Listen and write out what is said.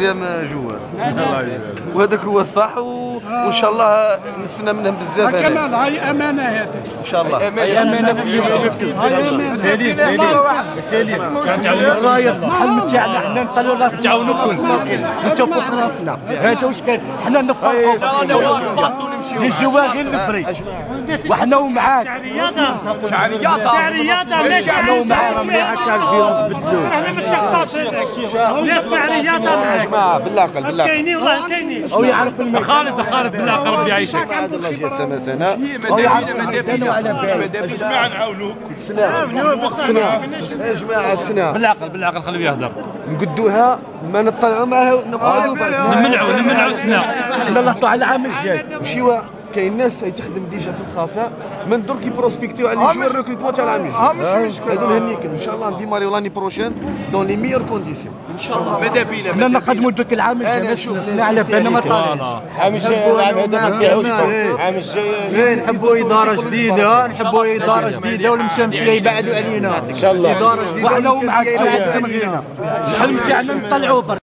دوزيام جوار وهذاك هو الصح و... وإن شاء الله نستنى منهم بزاف كمال أنا هاي أمانة هذه. إن شاء الله. هاي أمانة. سليم سليم. سليم. الرايه الحلم تاعنا حنا نطلعوا راسنا. تعاونوكم أنتم فوق راسنا. هذا واش كاين؟ حنا نفرقوا نجيو غير الفري وحنا ومعاك. رياضة. تاع رياضة. تاع رياضة. ليش إحنا ومعاك مليح تعرفين بدلوا يا جماعة بالعقل بالعقل كاينين والله كاينين أو يعرف خالد خالد بالله قرب يعيشك يجي سنه سنه أو يعرف جماعة نعاونوك يا جماعة السنة بالعقل بالعقل خليه يهضر نقدوها ما نطلعوا معها نمنعوا نمنعوا السنة نلحطوا على العام الجاي كاين ناس هي تخدم ديجا في الخفاء من درك يبروسبكتيو على لي جوار ريكروتمون تاع العام الجاي ماشي مشكل هادو نهنيكم إن شاء الله نديماريو لاني بروشين dans les meilleures conditions حنا نقدموا دوك العام الجاي أنا شوف نسمع على بالنا ما طالعش عام الجاي العام هذا ما نبيعوش عام الجاي نحبوا إدارة جديدة. نحبوا إدارة جديدة والمشامشيه يبعدوا علينا. ان شاء الله وحنا ومعاك الحلم تاعنا نطلعوا برك